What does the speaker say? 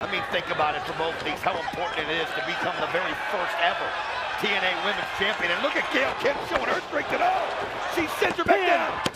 I mean, think about it for both of these, how important it is to become the very first ever TNA Women's Champion. And look at Gail Kim showing her strength at all. She sends her back down.